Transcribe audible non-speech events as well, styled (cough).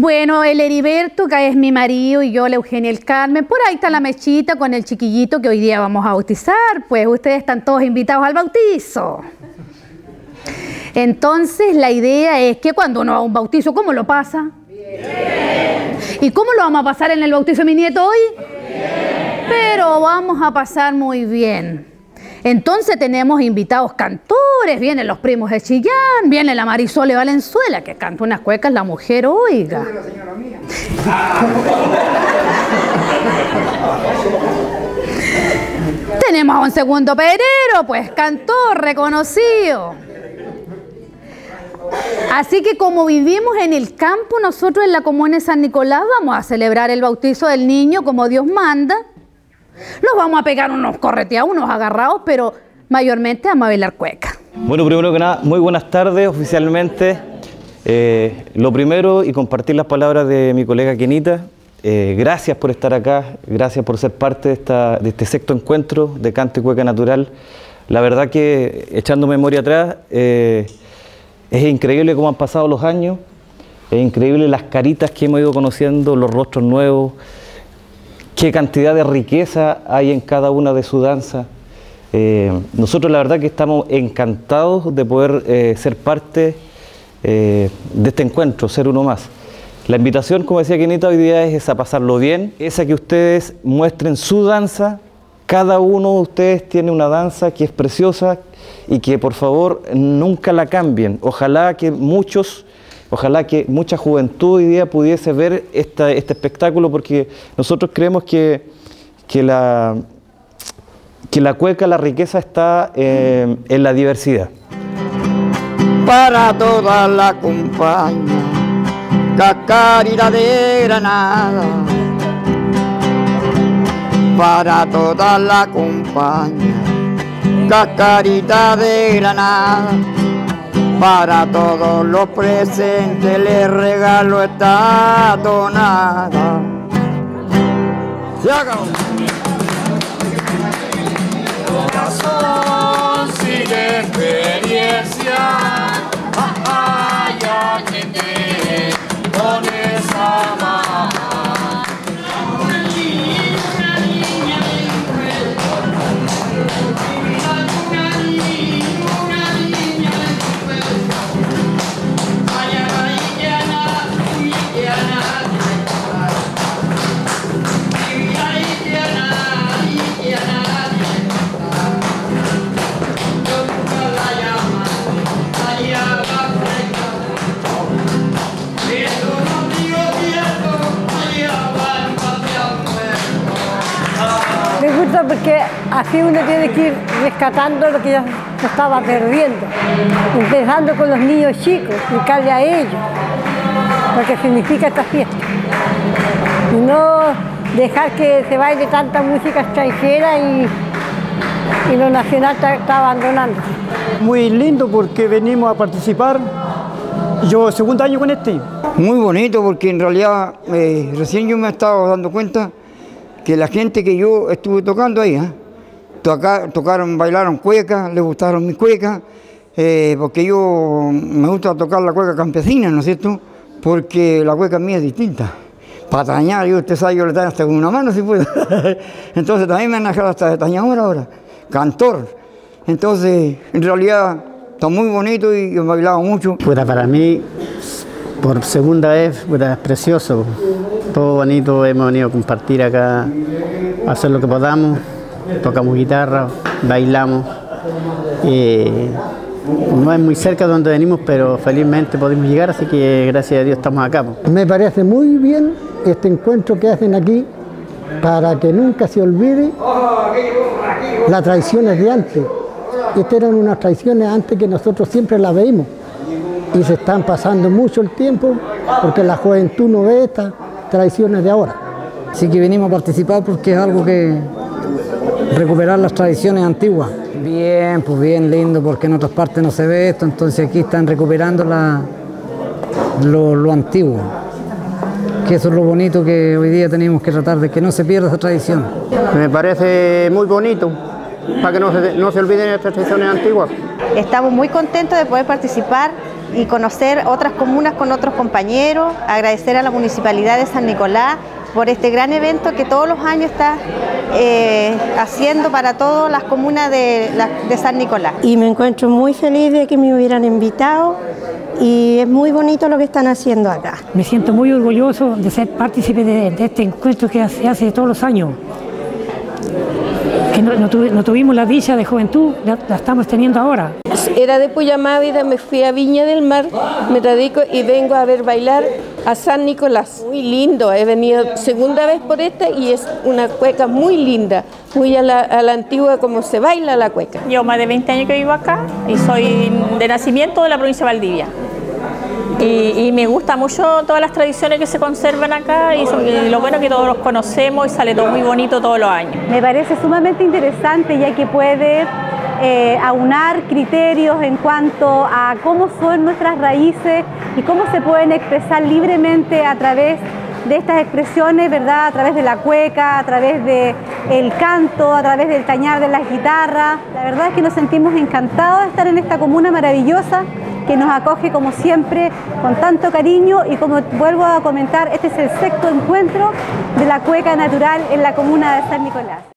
Bueno, el Heriberto, que es mi marido, y yo, la Eugenia el Carmen. Por ahí está la mechita con el chiquillito que hoy día vamos a bautizar. Pues ustedes están todos invitados al bautizo. Entonces, la idea es que cuando uno va a un bautizo, ¿cómo lo pasa? Bien. ¿Y cómo lo vamos a pasar en el bautizo de mi nieto hoy? Bien. Pero vamos a pasar muy bien. Entonces tenemos invitados cantores, vienen los primos de Chillán, viene la Marisol Valenzuela, que canta unas cuecas, la mujer oiga. tenemos a un segundo perero, pues cantor reconocido. Así que como vivimos en el campo, nosotros en la comuna de San Nicolás vamos a celebrar el bautizo del niño como Dios manda. Nos vamos a pegar unos correteados, unos agarrados, pero mayormente vamos a bailar cueca. Bueno, primero que nada, muy buenas tardes oficialmente. Eh, lo primero, y compartir las palabras de mi colega Kenita. Eh, gracias por estar acá, gracias por ser parte de, esta, de este sexto encuentro de canto y cueca natural. La verdad que, echando memoria atrás, eh, es increíble cómo han pasado los años, es increíble las caritas que hemos ido conociendo, los rostros nuevos, qué cantidad de riqueza hay en cada una de sus danzas. Eh, nosotros la verdad que estamos encantados de poder eh, ser parte eh, de este encuentro, ser uno más. La invitación, como decía Kenita, hoy día es a pasarlo bien, es a que ustedes muestren su danza. Cada uno de ustedes tiene una danza que es preciosa y que por favor nunca la cambien. Ojalá que muchos Ojalá que mucha juventud hoy día pudiese ver este espectáculo porque nosotros creemos que, que, la, que la cueca, la riqueza está eh, en la diversidad. Para toda la compañía, cacarita de Granada. Para toda la compañía, cacarita de Granada para todos los presentes le regalo esta tonada. Porque así uno tiene que ir rescatando lo que ya se estaba perdiendo, empezando con los niños chicos, explicarle a ellos lo que significa esta fiesta. Y no dejar que se baile tanta música extranjera y, y lo nacional está, está abandonando. Muy lindo porque venimos a participar. Yo segundo año con este. Muy bonito porque en realidad eh, recién yo me estaba dando cuenta que la gente que yo estuve tocando ahí, ¿eh? Toca- tocaron, bailaron cuecas, les gustaron mis cuecas, eh, porque yo me gusta tocar la cueca campesina, ¿no es cierto? Porque la cueca mía es distinta. Para tañar, yo usted sabe, yo le taño hasta con una mano si puedo. (laughs) Entonces también me han dejado hasta de tañador ahora, cantor. Entonces, en realidad, está muy bonito y he bailado mucho. Puta, para mí, por segunda vez, puta, es precioso. Todo bonito, hemos venido a compartir acá, a hacer lo que podamos. Tocamos guitarra, bailamos. Eh, no es muy cerca de donde venimos, pero felizmente pudimos llegar, así que gracias a Dios estamos acá. Me parece muy bien este encuentro que hacen aquí para que nunca se olvide las tradiciones de antes. Estas eran unas tradiciones antes que nosotros siempre las veíamos y se están pasando mucho el tiempo porque la juventud no ve estas tradiciones de ahora. Así que venimos a participar porque es algo que recuperar las tradiciones antiguas. Bien, pues bien lindo porque en otras partes no se ve esto, entonces aquí están recuperando la, lo, lo antiguo. Que eso es lo bonito que hoy día tenemos que tratar de que no se pierda esa tradición. Me parece muy bonito, para que no se, no se olviden estas tradiciones antiguas. Estamos muy contentos de poder participar y conocer otras comunas con otros compañeros, agradecer a la Municipalidad de San Nicolás por este gran evento que todos los años está eh, haciendo para todas las comunas de, la- de San Nicolás. y me encuentro muy feliz de que me hubieran invitado y es muy bonito lo que están haciendo acá. Me siento muy orgulloso de ser partícipe de, de este encuentro que se hace todos los años. Que no, no tuvi- no tuvimos la dicha de juventud, la, la estamos teniendo ahora. Era de Puyamávida, me fui a Viña del Mar, me radico y vengo a ver bailar a San Nicolás. Muy lindo, he venido segunda vez por esta y es una cueca muy linda, muy a la, a la antigua como se baila la cueca. Llevo más de 20 años que vivo acá y soy de nacimiento de la provincia de Valdivia. Y, y me gusta mucho todas las tradiciones que se conservan acá y, lo bueno es que todos los conocemos y sale todo muy bonito todos los años. Me parece sumamente interesante ya que puede eh, aunar criterios en cuanto a cómo son nuestras raíces y cómo se pueden expresar libremente a través de estas expresiones, ¿verdad? A través de la cueca, a través del canto, a través del tañar de las guitarras. La verdad es que nos sentimos encantados de estar en esta comuna maravillosa que nos acoge como siempre con tanto cariño y como vuelvo a comentar, este es el sexto encuentro de la cueca natural en la comuna de San Nicolás.